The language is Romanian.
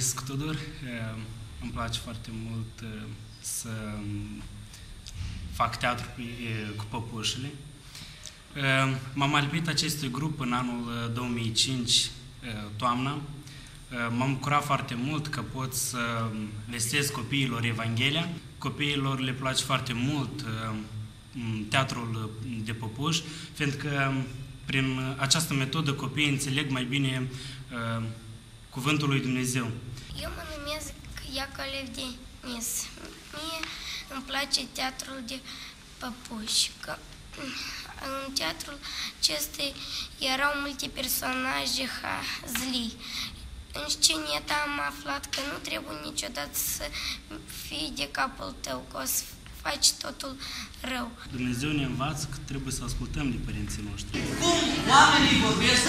Mă numesc Tudor, îmi place foarte mult să fac teatru cu păpușile. M-am alipit acestui grup în anul 2005, toamna. M-am bucurat foarte mult că pot să vestez copiilor Evanghelia. Copiilor le place foarte mult teatrul de păpuși, fiindcă prin această metodă copiii înțeleg mai bine Cuvântul lui Dumnezeu. Eu mă numesc Iacalev Denis. Mie îmi place teatrul de păpuși. Că în teatrul acesta erau multe personaje zli. În sceneta am aflat că nu trebuie niciodată să fii de capul tău, că o să faci totul rău. Dumnezeu ne învață că trebuie să ascultăm de părinții noștri. Cum oamenii vorbesc